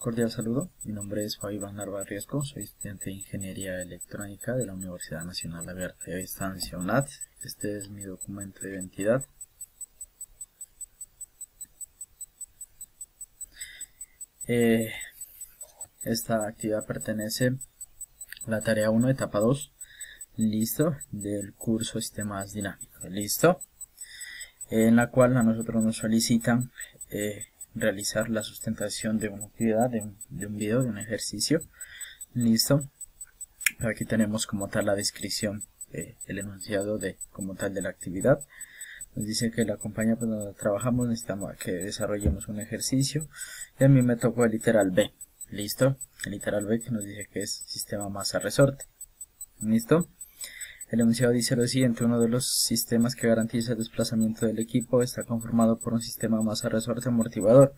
Cordial saludo, mi nombre es Fabián Narva Riesco, soy estudiante de Ingeniería Electrónica de la Universidad Nacional Abierta de Distancia UNAT. Este es mi documento de identidad. Eh, esta actividad pertenece a la tarea 1, etapa 2, listo, del curso Sistemas Dinámicos, listo, en la cual a nosotros nos solicitan eh, realizar la sustentación de una actividad, de un, de un video, de un ejercicio. Listo. Aquí tenemos como tal la descripción, eh, el enunciado de como tal de la actividad. Nos dice que la compañía pues, donde trabajamos necesitamos que desarrollemos un ejercicio. Y a mí me tocó el literal B. Listo. El literal B que nos dice que es sistema masa resorte. Listo. El enunciado dice lo siguiente, uno de los sistemas que garantiza el desplazamiento del equipo está conformado por un sistema masa resorte amortiguador,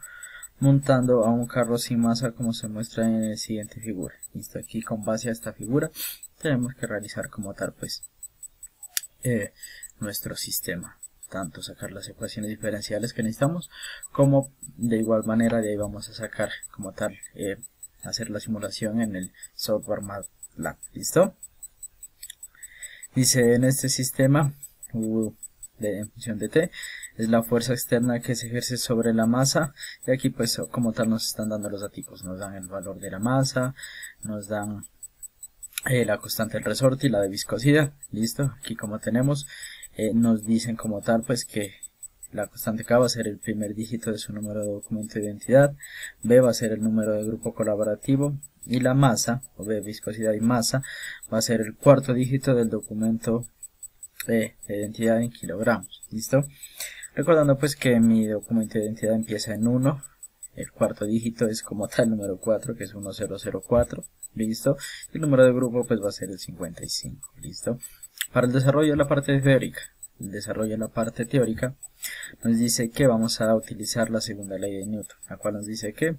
montando a un carro sin masa como se muestra en la siguiente figura. Listo, aquí con base a esta figura tenemos que realizar como tal pues eh, nuestro sistema. Tanto sacar las ecuaciones diferenciales que necesitamos, como de igual manera de ahí vamos a sacar como tal, eh, hacer la simulación en el software MATLAB. ¿Listo? Dice en este sistema U de función de T es la fuerza externa que se ejerce sobre la masa. Y aquí pues como tal nos están dando los datos, nos dan el valor de la masa, nos dan eh, la constante del resorte y la de viscosidad, listo, aquí como tenemos eh, nos dicen como tal pues que la constante K va a ser el primer dígito de su número de documento de identidad, B va a ser el número de grupo colaborativo, y la masa, o de viscosidad y masa, va a ser el cuarto dígito del documento de, identidad en kilogramos, ¿listo? Recordando pues que mi documento de identidad empieza en 1, el cuarto dígito es como tal número 4, que es 1004, ¿listo? El número de grupo pues va a ser el 55, ¿listo? Para el desarrollo de la parte teórica, el desarrollo de la parte teórica, nos dice que vamos a utilizar la segunda ley de Newton, la cual nos dice que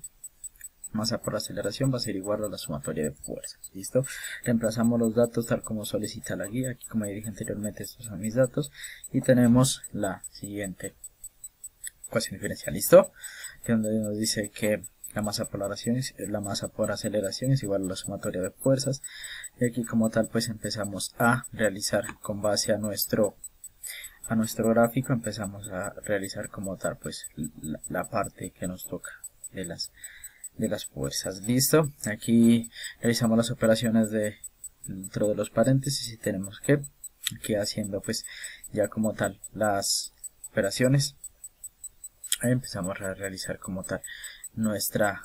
masa por aceleración va a ser igual a la sumatoria de fuerzas. ¿Listo? Reemplazamos los datos tal como solicita la guía. Aquí como ya dije anteriormente estos son mis datos. Y tenemos la siguiente ecuación diferencial. ¿Listo? Que donde nos dice que la masa por la masa por aceleración es igual a la sumatoria de fuerzas. Y aquí como tal pues empezamos a realizar con base a nuestro a nuestro gráfico empezamos a realizar como tal pues la, parte que nos toca de las de las fuerzas. Listo. Aquí realizamos las operaciones de dentro de los paréntesis y tenemos que aquí haciendo pues ya como tal las operaciones empezamos a realizar como tal nuestra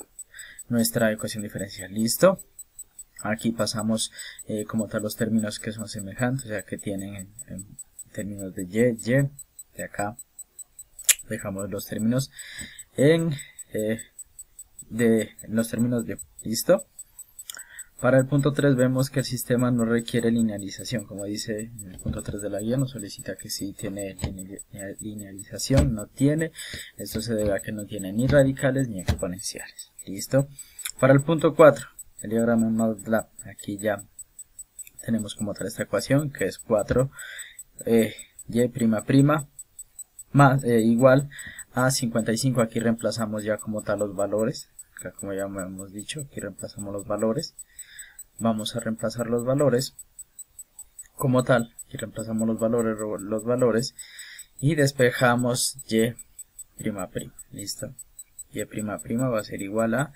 nuestra ecuación diferencial listo aquí pasamos eh, como tal los términos que son semejantes o que tienen en, términos de y y de acá. Dejamos los términos en eh, de los términos de listo. Para el punto 3 vemos que el sistema no requiere linealización, como dice en el punto 3 de la guía, nos solicita que si tiene linealización, no tiene, esto se debe a que no tiene ni radicales ni exponenciales, listo. Para el punto 4, el diagrama MATLAB, aquí ya tenemos como tal esta ecuación, que es 4 eh, y prima más eh, igual a 55, aquí reemplazamos ya como tal los valores, como ya hemos dicho, aquí reemplazamos los valores. Vamos a reemplazar los valores como tal. Aquí reemplazamos los valores, los valores y despejamos y prima prima. Listo. y prima prima va a ser igual a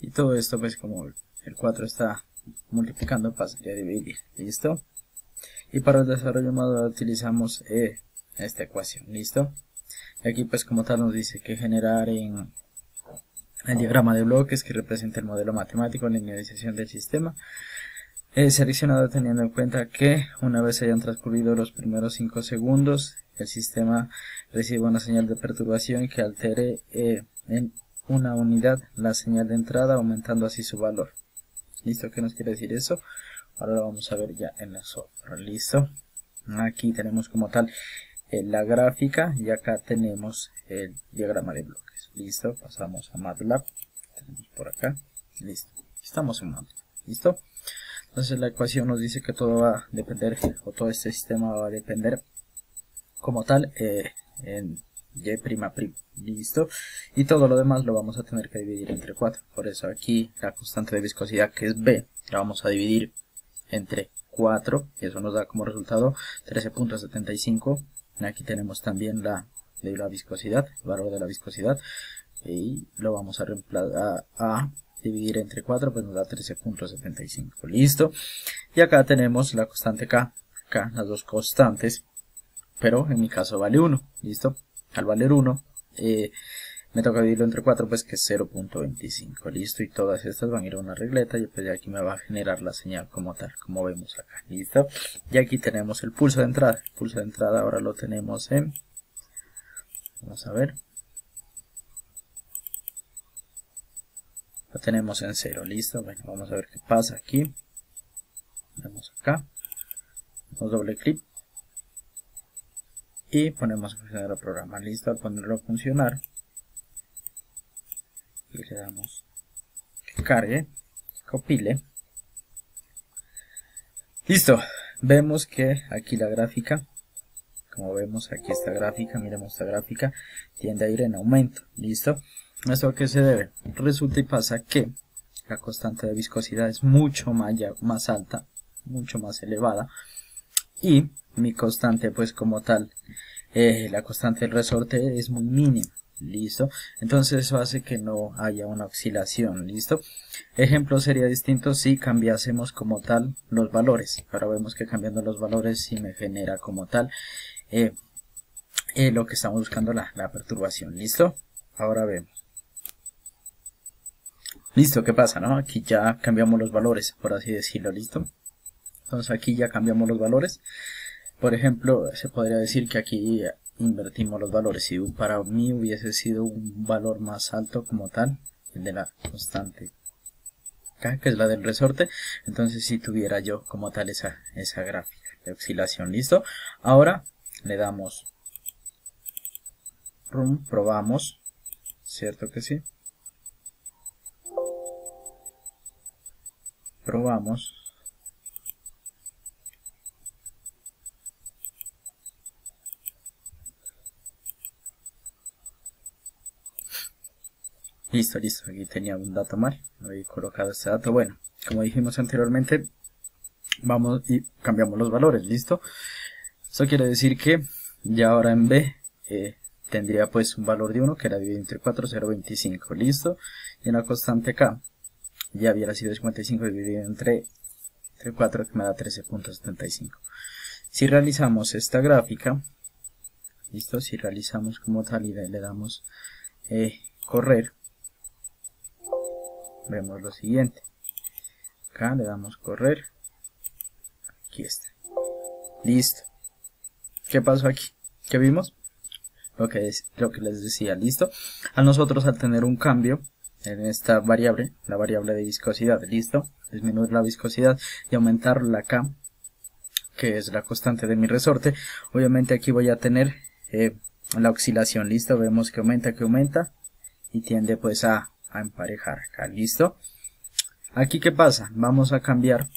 y todo esto pues como el 4 está multiplicando pasaría a dividir. Listo. Y para el desarrollo modular utilizamos eh, esta ecuación. Listo. Aquí pues como tal nos dice que generar en el diagrama de bloques que representa el modelo matemático, la linealización del sistema. He seleccionado teniendo en cuenta que una vez hayan transcurrido los primeros 5 segundos, el sistema recibe una señal de perturbación que altere eh, en una unidad la señal de entrada, aumentando así su valor. ¿Listo? ¿Qué nos quiere decir eso? Ahora lo vamos a ver ya en la. ¿Listo? Aquí tenemos como tal eh, la gráfica y acá tenemos el diagrama de bloques. Listo, pasamos a MATLAB. Tenemos por acá. Listo. Estamos en MATLAB. Listo. Entonces la ecuación nos dice que todo va a depender, o todo este sistema va a depender como tal, eh, y prima prima, listo, y todo lo demás lo vamos a tener que dividir entre 4, por eso aquí la constante de viscosidad que es B, la vamos a dividir entre 4, y eso nos da como resultado 13.75, aquí tenemos también la de la viscosidad, el valor de la viscosidad, y lo vamos a reemplazar a, dividir entre 4, pues nos da 13.75, listo, y acá tenemos la constante K, K, las dos constantes, pero en mi caso vale 1, listo, al valer 1, eh, me toca dividirlo entre 4, pues que es 0.25, listo, y todas estas van a ir a una regleta, y pues de aquí me va a generar la señal como tal, como vemos acá, listo, y aquí tenemos el pulso de entrada, el pulso de entrada ahora lo tenemos en, vamos a ver, lo tenemos en 0, listo, bueno, vamos a ver qué pasa aquí, vamos acá, damos doble clic, y ponemos a funcionar el programa. Listo, al ponerlo a funcionar le damos que cargue, compile. Listo, vemos que aquí la gráfica, como vemos aquí esta gráfica, miremos esta gráfica, tiende a ir en aumento. Listo, ¿esto a qué se debe? Resulta y pasa que la constante de viscosidad es mucho más, más alta, mucho más elevada y mi constante pues como tal eh, la constante del resorte es muy mínima listo. Entonces eso hace que no haya una oscilación. Listo. Ejemplo sería distinto si cambiásemos como tal los valores. Ahora vemos que cambiando los valores si me genera como tal eh, eh, lo que estamos buscando la, perturbación. Listo. Ahora vemos listo qué pasa no aquí ya cambiamos los valores por así decirlo. Listo. Entonces aquí ya cambiamos los valores. Por ejemplo, se podría decir que aquí invertimos los valores. Si para mí hubiese sido un valor más alto como tal, el de la constante K, que es la del resorte, entonces si tuviera yo como tal esa, esa gráfica de oscilación. ¿Listo? Ahora le damos run, probamos, ¿cierto que sí? Probamos Listo, listo, aquí tenía un dato mal, no he colocado este dato. Bueno, como dijimos anteriormente, vamos y cambiamos los valores, listo. Eso quiere decir que ya ahora en B eh, tendría pues un valor de 1 que era dividido entre 4, 0,25, listo. Y en la constante K ya hubiera sido 55 dividido entre, entre 4 que me da 13.75. Si realizamos esta gráfica, listo, si realizamos como tal y le, damos eh, correr, vemos lo siguiente. Acá le damos correr. Aquí está. Listo. ¿qué pasó aquí? ¿qué vimos? lo que, lo que les decía, listo. A nosotros al tener un cambio en esta variable, la variable de viscosidad, listo disminuir la viscosidad y aumentar la K que es la constante de mi resorte obviamente aquí voy a tener eh, la oscilación, listo, vemos que aumenta, que aumenta y tiende pues a emparejar. Acá, listo. Aquí qué pasa, vamos a cambiar,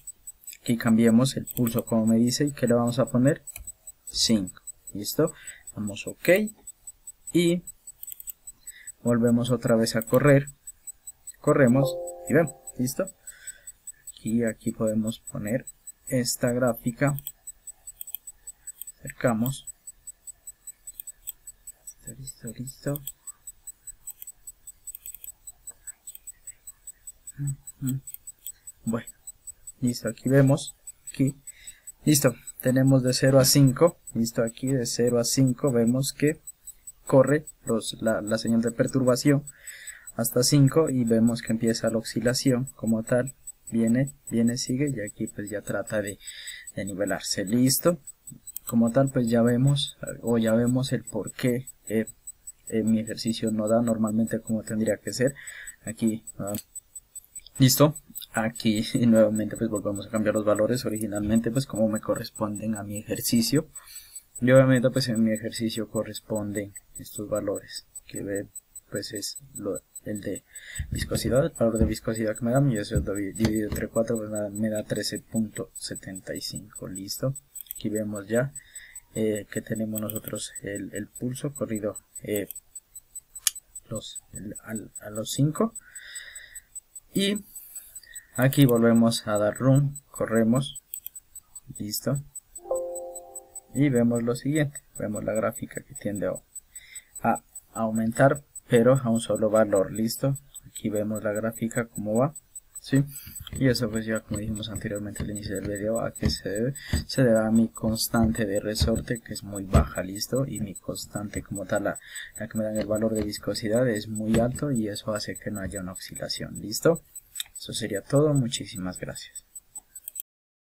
aquí cambiemos el pulso como me dice y que le vamos a poner 5, listo, damos ok. Y volvemos otra vez a correr, corremos y vemos, listo. Aquí, aquí podemos poner esta gráfica, acercamos, listo, listo. Bueno, listo, aquí vemos, aquí, listo, tenemos de 0 a 5, listo, aquí de 0 a 5 vemos que corre los, la, la señal de perturbación hasta 5 y vemos que empieza la oscilación como tal, viene, viene, sigue y aquí pues ya trata de, de nivelarse, listo, como tal pues ya vemos, o ya vemos el por qué eh, eh, mi ejercicio no da normalmente como tendría que ser, aquí uh, Listo, aquí nuevamente pues volvemos a cambiar los valores. Originalmente pues como me corresponden a mi ejercicio. Y obviamente pues en mi ejercicio corresponden estos valores que pues es lo, el de viscosidad, el valor de viscosidad que me da, y eso dividido entre 4 pues me da, 13.75, listo, aquí vemos ya eh, que tenemos nosotros el, el, pulso corrido eh, los, a los 5 y aquí volvemos a dar run corremos listo. Y vemos lo siguiente vemos la gráfica que tiende a aumentar pero a un solo valor listo. Aquí vemos la gráfica como va ¿sí? y eso pues ya como dijimos anteriormente al inicio del video a qué se debe se debe a mi constante de resorte que es muy baja listo. Y mi constante como tal la, la que me dan el valor de viscosidad es muy alto y eso hace que no haya una oscilación listo. Eso sería todo. Muchísimas gracias